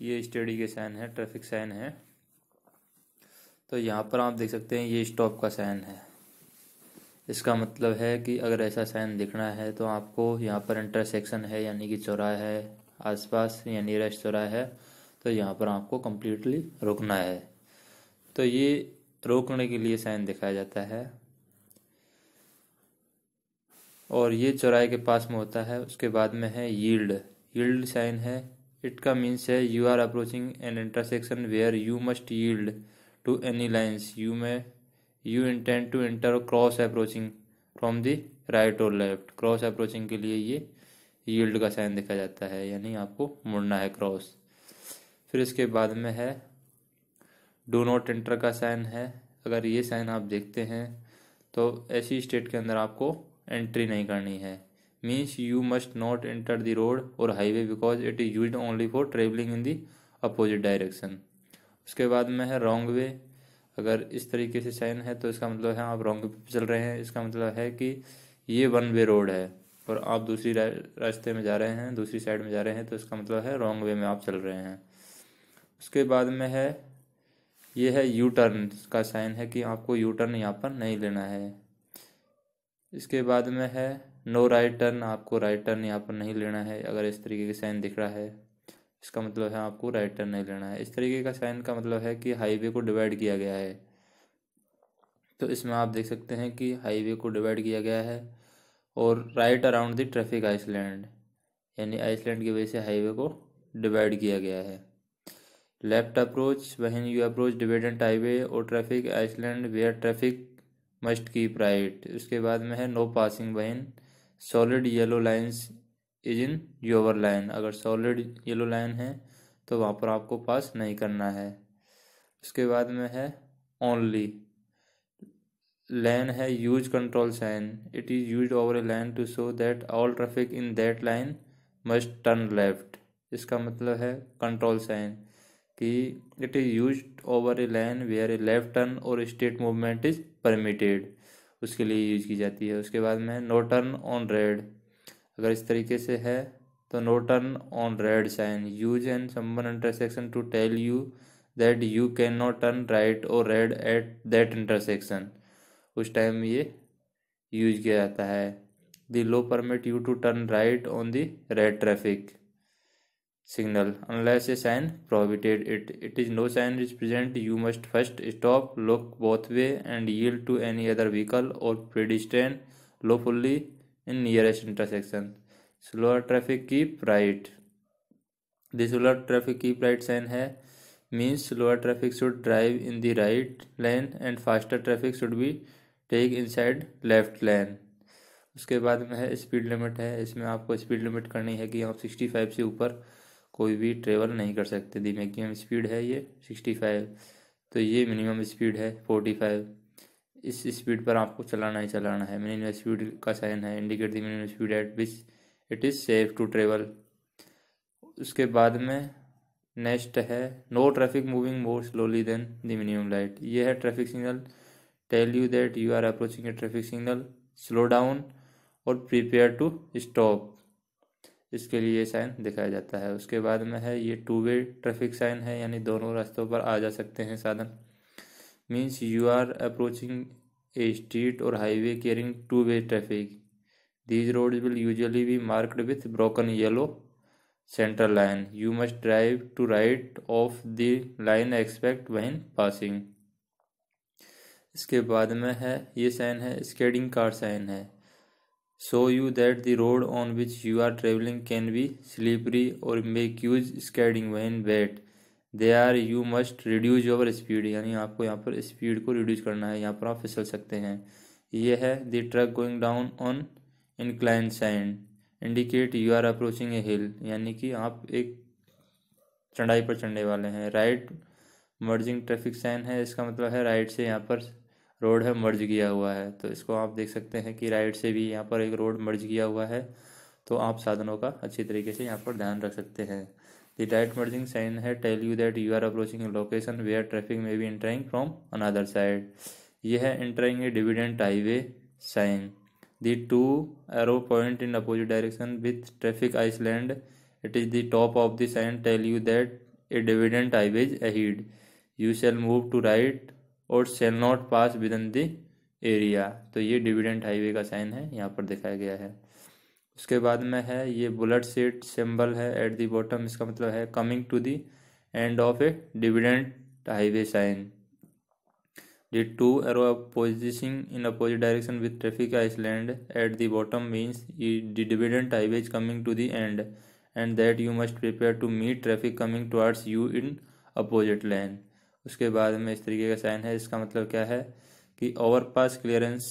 ये स्टडी के साइन है, ट्रैफ़िक साइन है। तो यहाँ पर आप देख सकते हैं ये स्टॉप का साइन है। इसका मतलब है कि अगर ऐसा साइन दिखना है तो आपको यहाँ पर इंटरसेक्शन है, यानी कि चौराहा है, आसपास या नियरेस्ट चौराहा है तो यहाँ पर आपको कम्प्लीटली रुकना है। तो ये रोकने के लिए साइन दिखाया जाता है। और ये चौराहे के पास में होता है, उसके बाद में है यील्ड। यील्ड साइन है इट का मीन्स है you are approaching an intersection where you must yield to any lines you may you intend to enter cross approaching from the right और लेफ़्ट क्रॉस अप्रोचिंग के लिए ये yield का sign देखा जाता है, यानी आपको मुड़ना है क्रॉस फिर इसके बाद में है डू नॉट एंटर का साइन है। अगर ये साइन आप देखते हैं तो ऐसी स्टेट के अंदर आपको एंट्री नहीं करनी है। Means you must not enter the road और highway because it is use only for travelling in the opposite direction उसके बाद में है रॉन्ग वे अगर इस तरीके से साइन है तो इसका मतलब है आप रॉन्ग वे चल रहे हैं। इसका मतलब है कि ये वन वे रोड है और आप दूसरी रास्ते में जा रहे हैं, दूसरी साइड में जा रहे हैं तो इसका मतलब है रॉन्ग वे में आप चल रहे हैं। उसके बाद में है, ये है यू टर्न का साइन है कि आपको यू टर्न यहाँ पर नहीं लेना है। इसके बाद में है नो राइट टर्न आपको राइट टर्न यहाँ पर नहीं लेना है, अगर इस तरीके का साइन दिख रहा है। इसका मतलब है आपको राइट टर्न नहीं लेना है। इस तरीके का साइन का मतलब है कि हाईवे को डिवाइड किया गया है। तो इसमें आप देख सकते हैं कि हाईवे को डिवाइड किया गया है और right around the traffic island यानी आइसलैंड की वजह से हाईवे को डिवाइड किया गया है। Left approach when you approach डिवाइडेंट highway और traffic island where traffic must keep right उसके बाद में है no passing when solid yellow lines is in your line अगर सॉलिड येलो लाइन है तो वहाँ पर आपको पास नहीं करना है। उसके बाद में है ओनली लैन है use control sign it is use over a line to show that all traffic in that line must turn left इसका मतलब है कंट्रोल साइन कि it is use over a line where a left turn और straight movement is permitted उसके लिए use की जाती है। उसके बाद में नो टर्न ऑन रेड अगर इस तरीके से है तो no turn on red sign use an someone intersection to tell you that you can not turn right और रेड एट दैट इंटरसेक्शन उस टाइम ये यूज़ किया जाता है। The law permit you to turn right on the red traffic signal unless a sign prohibited it it is no sign is present you must first stop look both way and yield to any other vehicle or pedestrian lawfully in nearest intersection slower traffic keep right the slower traffic keep right sign है means slower traffic should drive in the right lane and faster traffic should be take inside left lane उसके बाद में है speed limit है इसमें आपको speed limit करनी है कि आप 65 से ऊपर कोई भी ट्रेवल नहीं कर सकते दी मैक्सिमम स्पीड है ये सिक्सटी फाइव तो ये मिनिमम स्पीड है फोर्टी फाइव इस स्पीड पर आपको चलाना ही चलाना है। मिनिमम स्पीड का साइन है indicate the minimum speed at which it is safe to travel उसके बाद में नेक्स्ट है no traffic moving more slowly than the minimum light ये है traffic signal tell you that you are approaching a traffic signal slow down और prepare to stop इसके लिए ये साइन दिखाया जाता है। उसके बाद में है, ये टू वे ट्रैफ़िक साइन है, यानी दोनों रास्तों पर आ जा सकते हैं साधन। Means you are approaching a street और highway carrying two way traffic these road will usually be marked with broken yellow central line you must drive to right of the line expect when passing इसके बाद में है, ये sign है skidding car sign है। Show you that the road on which you are traveling can be slippery or make use skidding when wet. There you must reduce your speed, यानी आपको यहाँ पर स्पीड को रिड्यूस करना है, यहाँ पर आप फिसल सकते हैं। ये है the truck going down on incline side indicate you are approaching a hill यानी कि आप एक चढ़ाई पर चढ़ने वाले हैं। राइट मर्जिंग ट्रैफ़िक साइन है, इसका मतलब है राइट से यहाँ पर रोड है, मर्ज किया हुआ है। तो इसको आप देख सकते हैं कि राइट से भी यहाँ पर एक रोड मर्ज किया हुआ है। तो आप साधनों का अच्छी तरीके से यहाँ पर ध्यान रख सकते हैं। द राइट मर्जिंग साइन है tell you that you are approaching location where traffic में B entering from another side यह है entering A dividend highway sign the two arrow point in opposite direction with traffic Iceland it is the top of the sign tell you that A dividend highways अहीड you shall move to right और cell not pass with in the area तो ये dividend highway का sign है, यहाँ पर दिखाया गया है। उसके बाद में है, ये बुलेट सीट सिंबल है एट दी बॉटम इसका मतलब है coming to the end of a dividend highway sign the to arrow पोजिशिंग in opposite direction with traffic ice land at the bottom means the dividend highway is coming to the and and that you must prepare to meet traffic coming towards you in opposite land उसके बाद में इस तरीके का sign है, इसका मतलब क्या है कि ओवरपास क्लियरेंस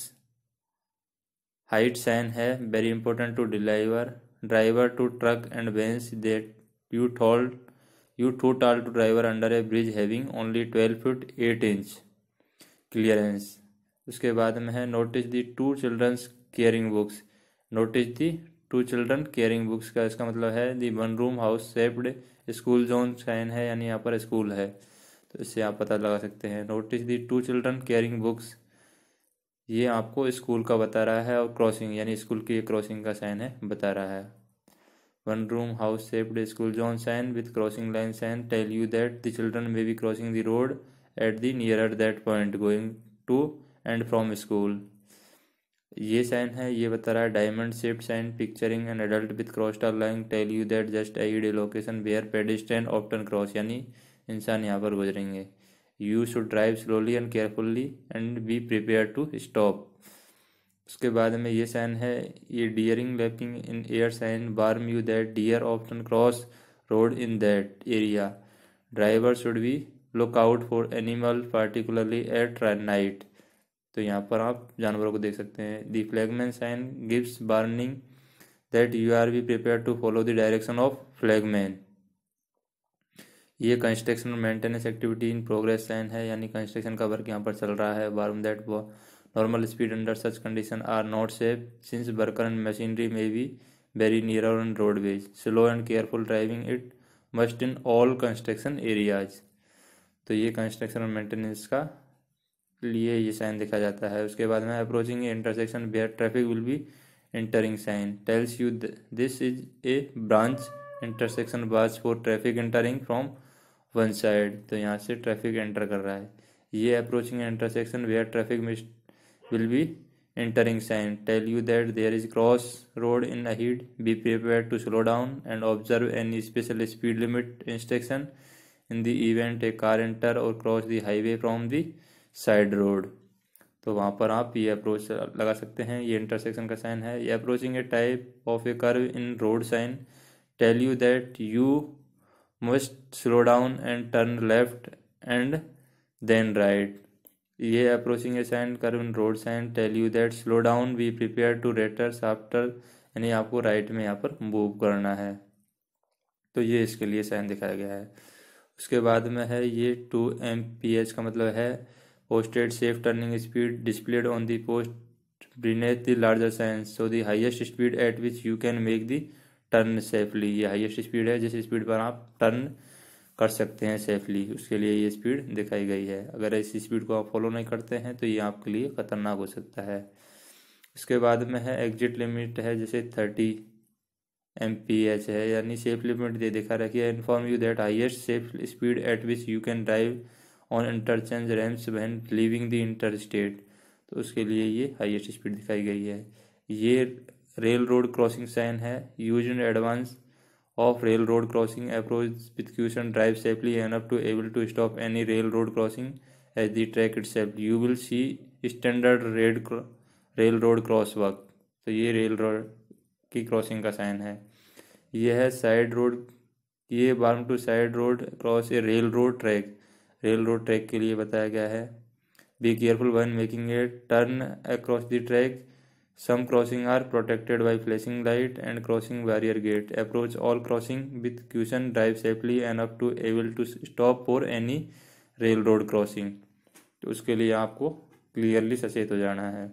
हाइट साइन है very important to deliver driver to truck and vans that you tall you to tall to driver under a bridge having only twelve feet eight inch clearance उसके बाद में है notice the to childrens carrying books notice the to children carrying books का इसका मतलब है the one room house shaped school zone sign है, यानी यहाँ पर स्कूल है। तो इससे आप पता लगा सकते हैं। Notice the to children carrying books ये आपको स्कूल का बता रहा है और क्रॉसिंग यानी स्कूल की क्रॉसिंग का साइन है, बता रहा है। One room house shaped school zone sign with crossing line sign tell you that the children may be crossing the road at the near that point going to and from school ये sign है, ये बता रहा है diamond shaped sign picturing an adult with cross line tell you that just I D location where pedestrian often cross यानी इंसान यहाँ पर गुजरेंगे। You should drive slowly and carefully and be prepare to stop उसके बाद में ये sign है, ये deering leaping in air sign warn you that deer often cross road in that area driver should be look out for animal particularly at night तो यहाँ पर आप जानवरों को देख सकते हैं। The flagman sign gives warning that you are be prepare to follow the direction of flagman ये construction maintenance activity in progress sign है, यानी कंस्ट्रक्शन का वर्क यहाँ पर चल रहा है। Warn that normal speed under such condition are not safe since worker and machinery may be very near on roadways slow and careful driving it must in all construction areas तो ये construction और maintenance का लिए ये sign देखा जाता है। उसके बाद में approaching intersection where traffic will be entering sign tells you this is a branch intersection was for traffic entering from one side तो यहाँ से ट्रैफ़िक एंटर कर रहा है। ये approaching intersection where traffic will be entering sign. Tell you that there is cross road in ahead. Be prepared to slow down and observe any special speed limit instruction in the event a car enter और cross the highway from the side road तो वहाँ पर आप ये approach लगा सकते हैं। ये इंटरसेक्शन का साइन है। ये approaching a type of a curve in road sign tell you that you must slow down and turn left and then right. ये approaching a sign curve road sign tell you that slow down be prepare to returns after यानी आपको right में यहाँ पर move करना है। तो ये इसके लिए साइन दिखाया गया है। उसके बाद में है ये टू एम पी एच का मतलब है posted safe turning speed displayed on the post beneath the larger signs so the highest speed at which you can make the turn safely ये हाइएस्ट स्पीड है, जिस स्पीड पर आप turn कर सकते हैं सेफली उसके लिए ये स्पीड दिखाई गई है। अगर इस स्पीड को आप फॉलो नहीं करते हैं तो ये आपके लिए ख़तरनाक हो सकता है। इसके बाद में है एग्जिट लिमिट है, जैसे थर्टी एम पी एच है, यानी सेफ़ लिमिट दे दिखा रखी है inform you that highest safe speed at which you can drive on interchange ramps when leaving the interstate तो उसके लिए ये हाइएस्ट स्पीड दिखाई गई है। ये रेल रोड क्रॉसिंग साइन है। Use in advance of railroad crossing approach with caution drive safely and up to able to stop any railroad crossing as the track itself you will see standard red railroad crossbuck. तो ये railroad की crossing का sign है। यह है side road, ये बार्म to side road cross a railroad track. Railroad track के लिए बताया गया है। Be careful when making a turn across the track. Crossing are protected by flashing light and crossing barrier gate approach all crossing with caution drive safely and up to able to stop for any railroad crossing तो उसके लिए आपको clearly सचेत हो जाना है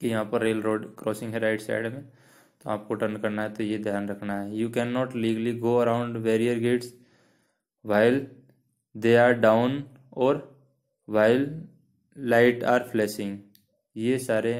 कि यहाँ पर रेल रोड क्रॉसिंग है राइट साइड में। तो आपको टर्न करना है तो ये ध्यान रखना है। You can not legally go around barrier gates while they are down और वाइल लाइट आर फ्लैशिंग ये सारे